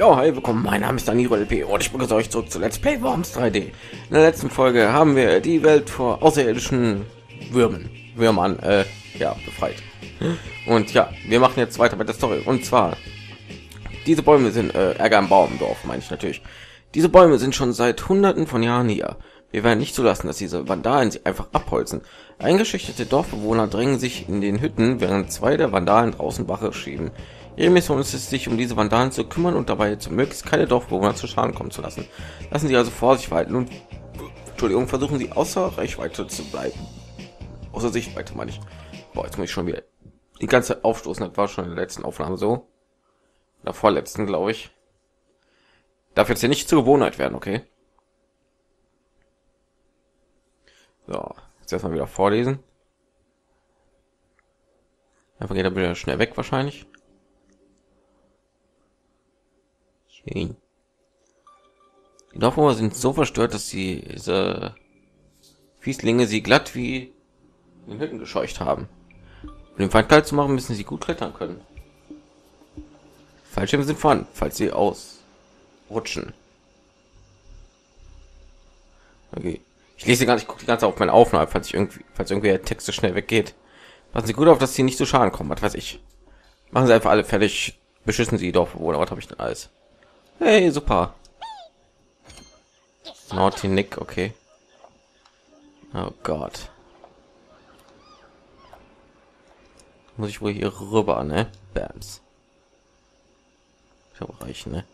Ja, hi, willkommen. Mein Name ist Daniro LP und ich begrüße euch zurück zu Let's Play Worms 3D. In der letzten Folge haben wir die Welt vor außerirdischen Würmen, Würmern, äh, ja, befreit. Und ja, wir machen jetzt weiter mit der Story. Und zwar, diese Bäume sind äh, Ärger im Baumdorf, meine ich natürlich. Diese Bäume sind schon seit Hunderten von Jahren hier. Wir werden nicht zulassen, dass diese Vandalen sie einfach abholzen. Eingeschüchterte Dorfbewohner drängen sich in den Hütten, während zwei der Vandalen draußen Wache schieben. Ihre Mission ist es, sich um diese Vandalen zu kümmern und dabei zu möglichst keine Dorfbewohner zu Schaden kommen zu lassen. Lassen Sie also vor sich walten und Entschuldigung, versuchen Sie außer Reichweite zu bleiben. Außer Sichtweite meine ich. Boah, jetzt muss ich schon wieder die ganze Zeit aufstoßen. Das war schon in der letzten Aufnahme so. Der vorletzten, glaube ich. Darf jetzt hier nicht zur Gewohnheit werden, okay? So, jetzt erstmal wieder vorlesen. Einfach geht er wieder schnell weg wahrscheinlich. Schön. Die Dorfbewohner sind so verstört, dass sie diese Fieslinge sie glatt wie in den Hütten gescheucht haben. Um den Feind kalt zu machen, müssen sie gut klettern können. Fallschirme sind vorhanden, falls sie ausrutschen. Okay. Ich lese gar nicht, gucke die ganze auf meine Aufnahme, falls ich irgendwie, falls irgendwie der Text so schnell weggeht. Passen Sie gut auf, dass sie nicht zu Schaden kommen, was weiß ich. Machen Sie einfach alle fertig, beschüssen Sie die Dorfbewohner, was habe ich denn alles? Hey, super. Naughty Nick, okay. Oh Gott. Muss ich wohl hier rüber, ne? Bams. Ich habe ne?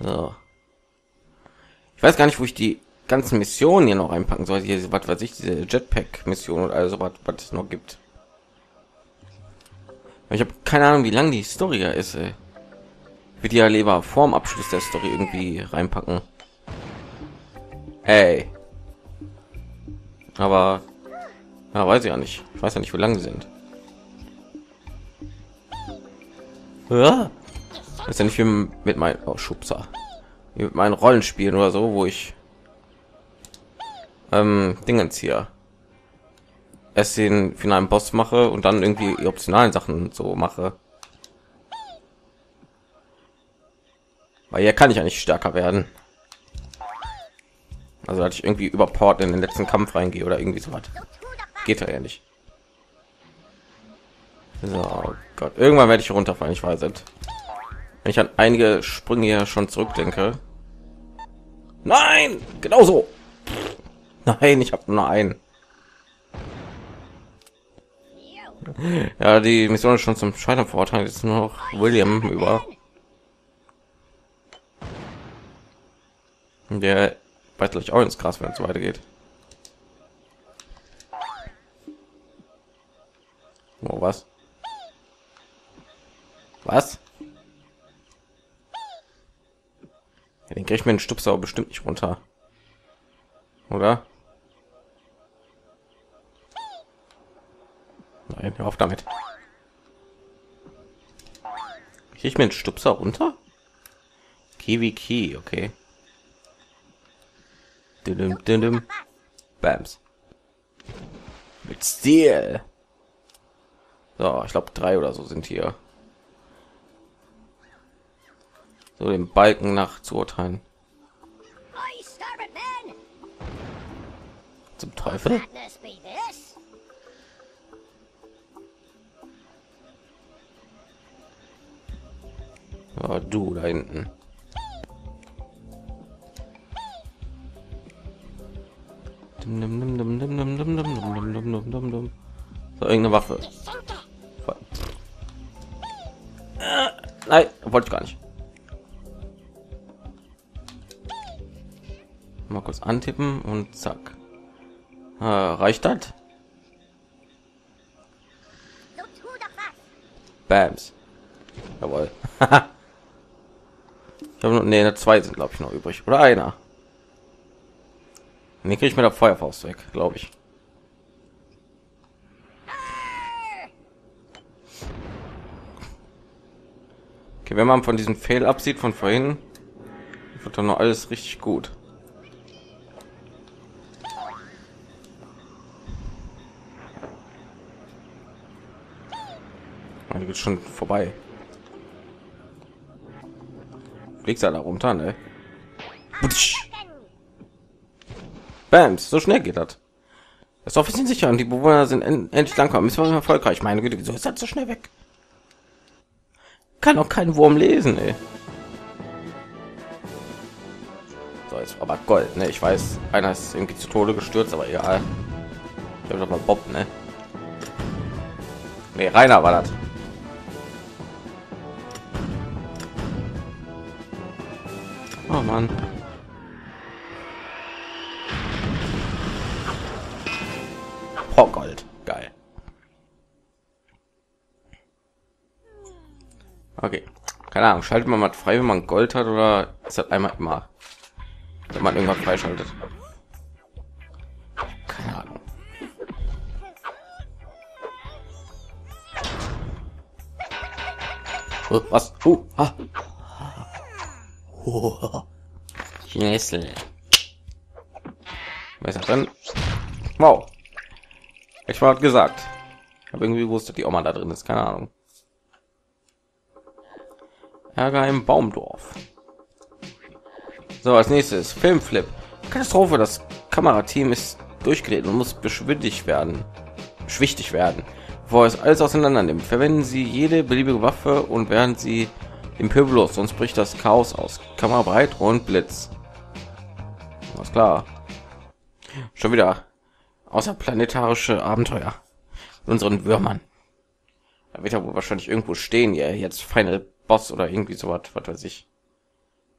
So. Ich weiß gar nicht, wo ich die ganzen Missionen hier noch einpacken soll. Hier, was weiß ich, diese Jetpack-Mission oder also was es noch gibt. Ich habe keine Ahnung, wie lang die Story ist. Ey. Wird ja lieber vorm Abschluss der Story irgendwie reinpacken. Hey. Aber ja, weiß ich ja nicht. Ich weiß ja nicht, wie lang sie sind. Ja. ist ja nicht wie mit meinem oh, Schubser mit meinen Rollenspielen oder so, wo ich ähm, Dingens hier es den finalen Boss mache und dann irgendwie die optionalen Sachen so mache. Weil hier kann ich ja nicht stärker werden. Also hatte ich irgendwie überport in den letzten Kampf reingehe oder irgendwie so was. Geht ja nicht. So, oh Gott, irgendwann werde ich runterfallen, ich weiß es. Wenn ich an einige Sprünge ja schon zurückdenke. Nein, genauso. Nein, ich habe nur einen. Ja, die Mission ist schon zum Scheitern verurteilt. Jetzt nur noch William über. Der weiß gleich auch ins Gras, wenn es weitergeht. Oh, was? Was? Ja, den kriege ich mir den Stupsau bestimmt nicht runter. Oder? Hör auf damit. Ich mir einen Stupser runter? Kiwi Key, okay. Dünüm, dünüm. Bams. Mit Stil. So, ich glaube drei oder so sind hier. So den Balken nach zu urteilen. Zum Teufel. Oh, du da hinten. So, irgendeine Waffe. Äh, nein, wollte ich gar nicht. Mal kurz antippen und zack. Äh, reicht das? Bams. Jawohl. Nur, nee, zwei sind glaube ich noch übrig oder einer. Nee, kriege ich mit der Feuerfaust weg, glaube ich. Okay, wenn man von diesem Fehl absieht von vorhin, wird dann noch alles richtig gut. Meine geht schon vorbei. Fliegst da runter, ne? Bams, so schnell geht das. Das ist doch bisschen sicher und die Bewohner sind end endlich langsam. Ist wir erfolgreich. Meine Güte, wieso ist das so schnell weg? Kann auch kein Wurm lesen, ey. So, jetzt aber Gold, ne? Ich weiß, einer ist irgendwie zu Tode gestürzt, aber egal. Ich habe doch mal Bob, ne? Nee, Rainer war das. Oh Mann. Oh Gold, geil. Okay, keine Ahnung, schaltet man mal frei, wenn man Gold hat oder ist das einmal immer, wenn man irgendwas freischaltet? Keine Ahnung. Oh, was? Uh, ah. Schnessel. Was ist drin? Wow. Ich war gesagt. Ich habe irgendwie gewusst, dass die Oma da drin ist. Keine Ahnung. Ärger im Baumdorf. So, als nächstes Filmflip. Katastrophe. Das Kamerateam ist durchgedreht und muss beschwindig werden. Schwichtig werden. Bevor es alles auseinander nimmt, verwenden Sie jede beliebige Waffe und werden Sie im los, sonst bricht das Chaos aus. Kamera breit und Blitz. Was klar. Schon wieder außerplanetarische Abenteuer mit unseren Würmern. Da wird ja wohl wahrscheinlich irgendwo stehen, ja, jetzt Final Boss oder irgendwie so was, weiß ich.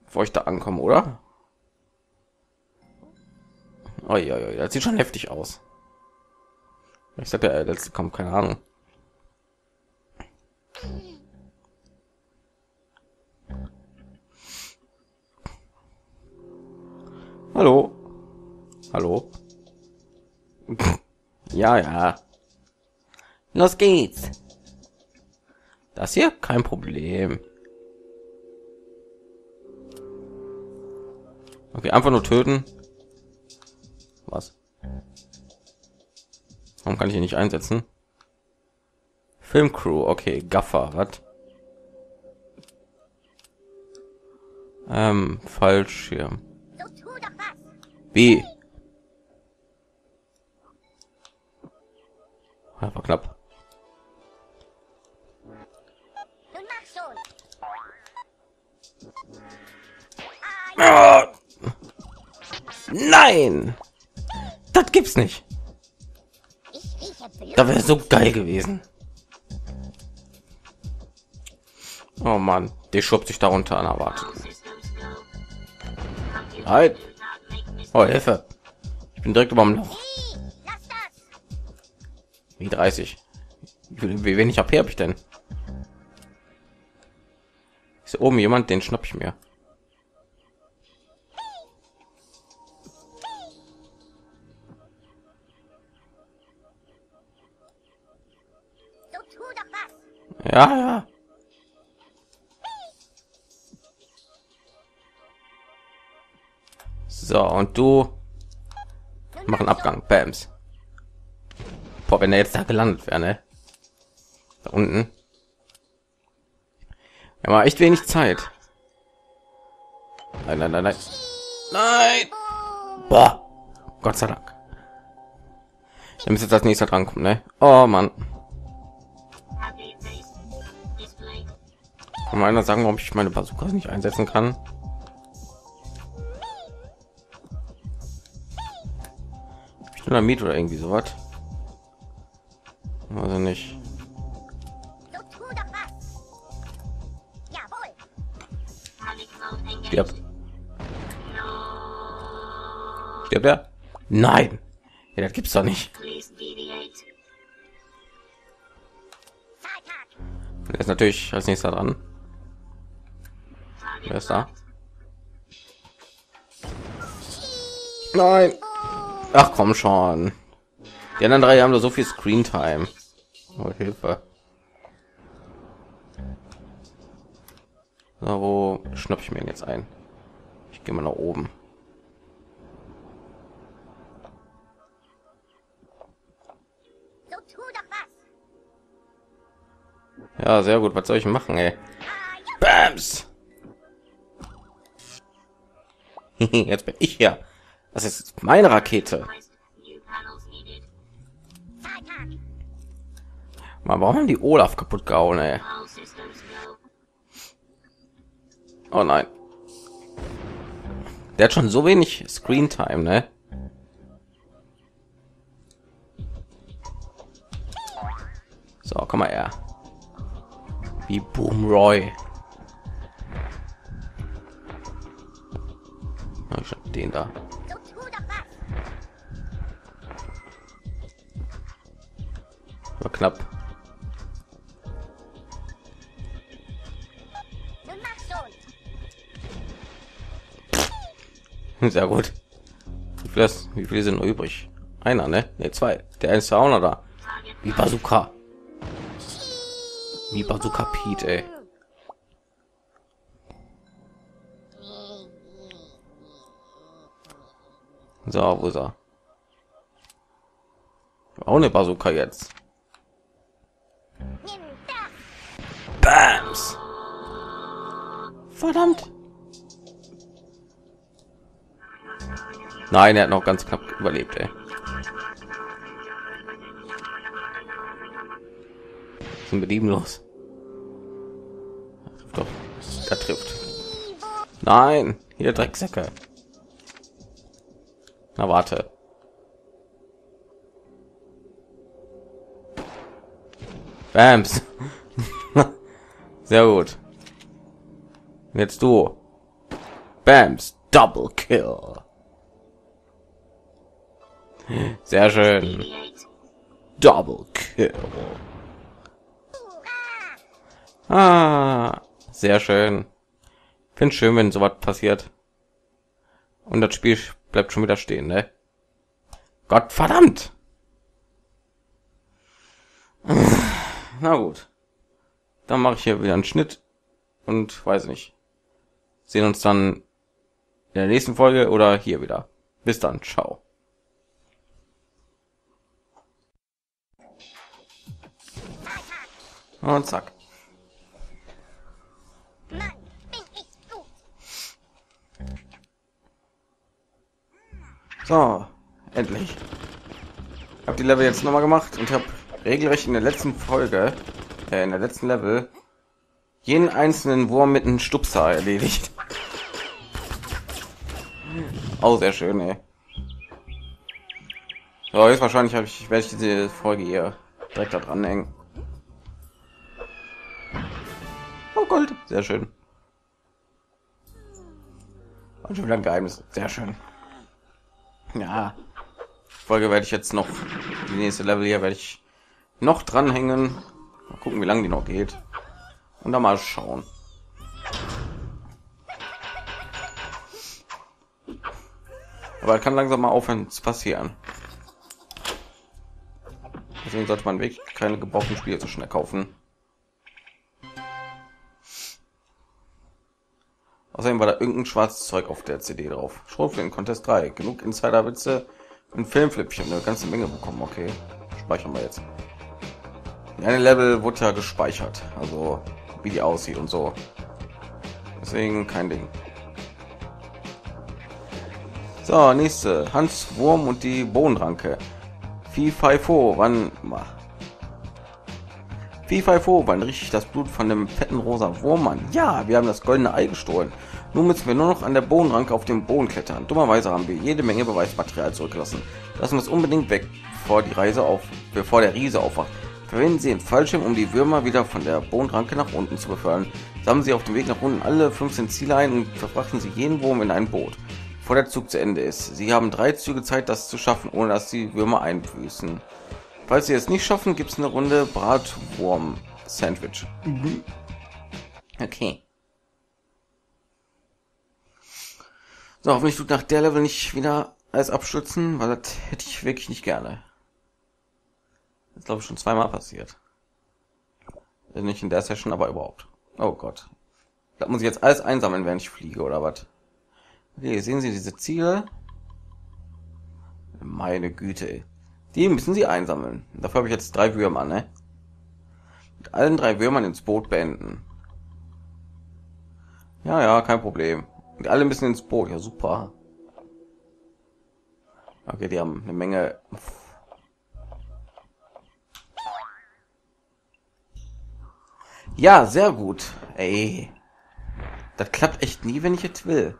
Bevor ich da ankomme, oder? Ja, das sieht schon heftig aus. Ich sagte, der letzte kommt, keine Ahnung. Hallo. ja, ja. Los geht's. Das hier kein Problem. Okay, einfach nur töten. Was? Warum kann ich ihn nicht einsetzen? Filmcrew, okay, Gaffer, was? Ähm, Fallschirm. Wie? War knapp. Nein! Das gibt's nicht. Da wäre so geil gewesen. Oh Mann, der schubst sich darunter an erwartet. Halt. Oh, Hilfe. Ich bin direkt über dem Loch. Wie 30. Wie wenig AP habe ich denn? Ist oben jemand, den schnapp ich mir. Ja, ja. So, und du machen Abgang. Bams. Boah, wenn er jetzt da gelandet wäre, ne? Da unten. Ja, mal echt wenig Zeit. Nein, nein, nein, nein. Nein. Boah. Gott sei Dank. Wir müssen jetzt als nächster dran kommen, ne? Oh Mann. Kann einer sagen, warum ich meine Bazookas nicht einsetzen kann? Dynamit oder irgendwie so Also nicht. Stirb. Stirbt er? Nein. Ja, das gibt's doch nicht. Er ist natürlich als nächster dran. Wer ist da? Nein. Ach komm schon. Die anderen drei haben da so viel Screen Time. Oh, Hilfe. So, wo schnapp ich mir jetzt ein? Ich gehe mal nach oben. Ja, sehr gut. Was soll ich machen, ey? Bams! jetzt bin ich hier. Das ist meine Rakete. Mal, warum haben die Olaf kaputt gehauen, ey? Oh nein. Der hat schon so wenig Screen Time, ne? So, komm mal her. Wie Boom Roy. Den da. War knapp. Sehr gut. Wie viel, ist, wie viele sind noch übrig? Einer, ne? Ne, zwei. Der ist auch noch da. Wie Bazooka. Wie Bazooka Pete, ey. So, wo ist er? Auch eine Bazooka jetzt. Bams. Verdammt. Nein, er hat noch ganz knapp überlebt, ey. Sind wir ihm los? Doch, er trifft. Nein, hier Drecksäcke. Na warte. Bams. Sehr gut. Jetzt du. Bams. Double Kill. Sehr schön. Double Kill. Ah, sehr schön. Finde schön, wenn sowas passiert. Und das Spiel bleibt schon wieder stehen, ne? Gott verdammt! Na gut. Dann mache ich hier wieder einen Schnitt und weiß nicht. Sehen uns dann in der nächsten Folge oder hier wieder. Bis dann, ciao. Und zack. So, endlich. Ich habe die Level jetzt noch mal gemacht und habe regelrecht in der letzten Folge, äh, in der letzten Level, jeden einzelnen Wurm mit einem Stupser erledigt. Auch sehr schön, ey. So, jetzt wahrscheinlich habe ich, werde ich diese Folge hier direkt da dran hängen. Gold, sehr schön. Und schon wieder ein Geheimnis, sehr schön. Ja, Folge werde ich jetzt noch die nächste Level hier werde ich noch dranhängen. Mal gucken, wie lange die noch geht. Und dann mal schauen. Aber kann langsam mal aufhören zu passieren. Deswegen sollte man wirklich keine gebrauchten Spiele so schnell kaufen. Außerdem war da irgendein schwarzes Zeug auf der CD drauf. Schrotflinten Contest 3. Genug Insider-Witze und Filmflippchen. Eine ganze Menge bekommen. Okay, speichern wir jetzt. Eine Level wurde ja gespeichert. Also wie die aussieht und so. Deswegen kein Ding. So, nächste. Hans Wurm und die Bohnenranke. Fi Fo, wann Fi Fo, wann richtig das Blut von dem fetten rosa Wurm an? Ja, wir haben das goldene Ei gestohlen. Nun müssen wir nur noch an der Bodenranke auf dem Boden klettern. Dummerweise haben wir jede Menge Beweismaterial zurückgelassen. Lassen wir es unbedingt weg, bevor die Reise auf, bevor der Riese aufwacht. Verwenden Sie den Fallschirm, um die Würmer wieder von der Bodenranke nach unten zu befördern. Sammeln Sie auf dem Weg nach unten alle 15 Ziele ein und verfrachten Sie jeden Wurm in ein Boot, bevor der Zug zu Ende ist. Sie haben drei Züge Zeit, das zu schaffen, ohne dass die Würmer einbüßen. Falls Sie es nicht schaffen, gibt es eine Runde Bratwurm-Sandwich. Mhm. Okay. So, hoffentlich tut nach der Level nicht wieder alles abstürzen, weil das hätte ich wirklich nicht gerne. Das glaube ich schon zweimal passiert. Nicht in der Session, aber überhaupt. Oh Gott. Da muss ich jetzt alles einsammeln, während ich fliege, oder was? Okay, sehen Sie diese Ziele? Meine Güte. Die müssen Sie einsammeln. Dafür habe ich jetzt drei Würmer, ne? Mit allen drei Würmern ins Boot beenden. Ja, ja, kein Problem. Und alle müssen ins Boot. Ja, super. Okay, die haben eine Menge. Ja, sehr gut. Ey, das klappt echt nie, wenn ich jetzt will.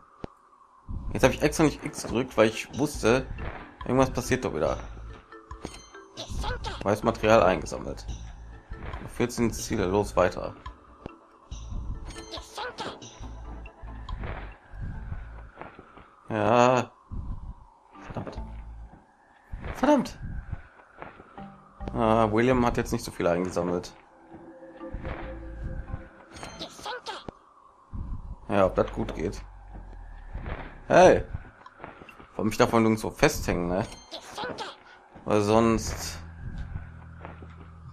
Jetzt habe ich extra nicht X gedrückt, weil ich wusste, irgendwas passiert doch wieder. Weiß Material eingesammelt. 14 Ziele, los weiter. Ja. Verdammt. Verdammt. Ah, William hat jetzt nicht so viel eingesammelt. Ja, ob das gut geht. Hey. Vor mich davon so festhängen, ne? Weil sonst...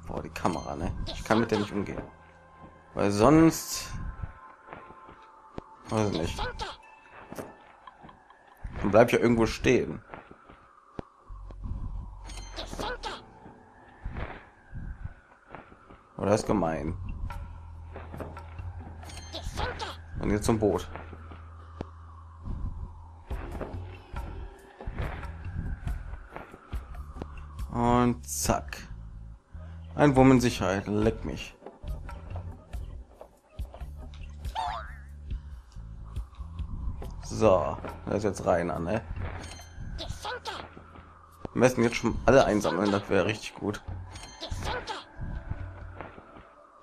Boah, die Kamera, ne? Ich kann mit der nicht umgehen. Weil sonst... Weiß nicht. Dann bleib ja irgendwo stehen. Oder ist gemein. Und jetzt zum Boot. Und zack. Ein Wurm in Sicherheit. Leck mich. So, das ist jetzt rein an, ne? Am besten jetzt schon alle einsammeln, das wäre richtig gut.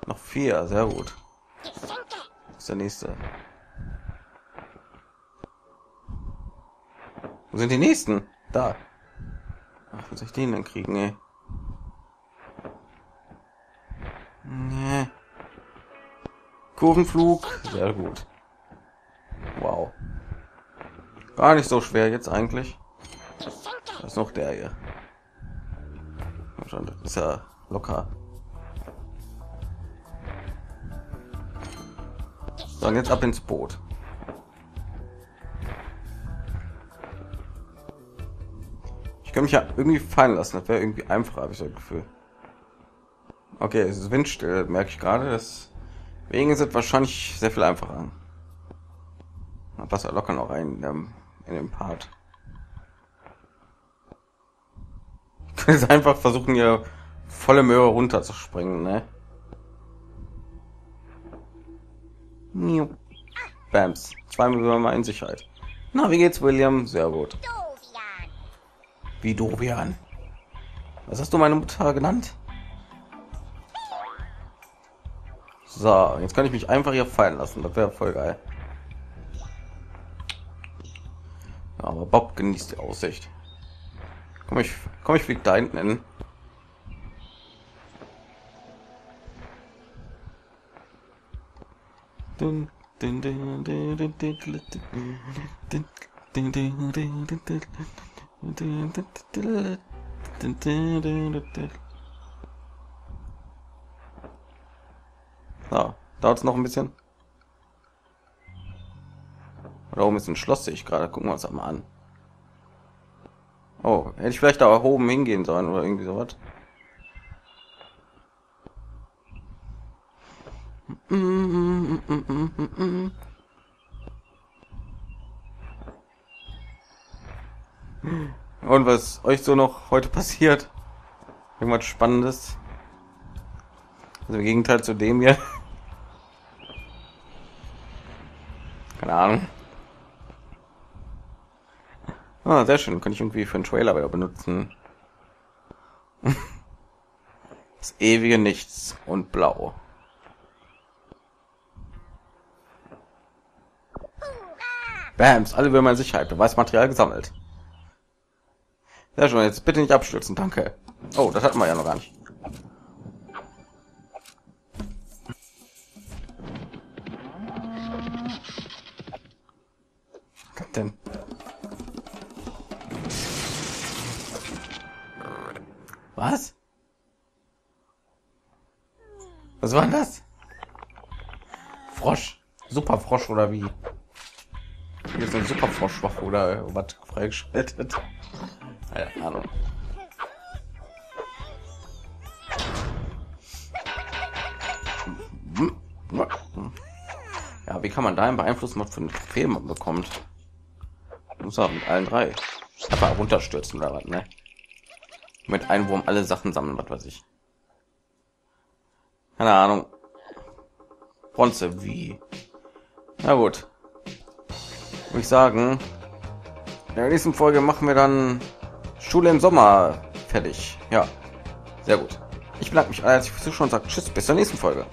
Noch vier, sehr gut. Das ist der nächste. Wo sind die nächsten? Da. Ach, wie soll ich den denn kriegen, ey? Nee. Kurvenflug, sehr gut. Wow. Gar nicht so schwer jetzt eigentlich. Das ist noch der hier. Schon, ist ja locker. Und jetzt ab ins Boot. Ich kann mich ja irgendwie fallen lassen. Das wäre irgendwie einfacher, habe ich so ein Gefühl. Okay, es ist windstill, merke ich gerade. Deswegen es wahrscheinlich sehr viel einfacher. Wasser locker noch rein in dem, in dem Part. Kann jetzt einfach versuchen, hier volle Möhre runter zu springen, ne? Bams. Zwei Möhre in Sicherheit. Na, wie geht's, William? Sehr gut. Wie Dovian. Was hast du meine Mutter genannt? So, jetzt kann ich mich einfach hier fallen lassen. Das wäre voll geil. Aber Bob genießt die Aussicht. Komm ich, komm ich flieg da hinten hin. Dun, dun, dun, dun, dun, dun, dun, dun, dun, dun, dun, so, dauert es noch ein bisschen. Da oben ist ein Schloss, sehe ich gerade. Gucken wir uns mal an. Oh, hätte ich vielleicht da oben hingehen sollen oder irgendwie sowas. Und was euch so noch heute passiert? Irgendwas Spannendes? Also im Gegenteil zu dem hier. Keine Ahnung. Ah, sehr schön. Kann ich irgendwie für einen Trailer wieder benutzen. Das ewige Nichts und Blau. Bams, alle Würmer in Sicherheit. Beweismaterial gesammelt. Sehr schön. Jetzt bitte nicht abstürzen. Danke. Oh, das hatten wir ja noch gar nicht. Oder wie? Hier ist ein Superfroschwaffe oder was freigeschaltet. Keine Ahnung. Ja, wie kann man da beeinflussen, was für Trophäe man bekommt? Muss auch mit allen drei einfach runterstürzen oder was, ne? Mit einem Wurm alle Sachen sammeln, was weiß ich. Keine Ahnung. Bronze, wie? Na gut. Würde ich sagen, in der nächsten Folge machen wir dann Schule im Sommer fertig. Ja, sehr gut. Ich bedanke mich als fürs Zuschauen und sage Tschüss, bis zur nächsten Folge.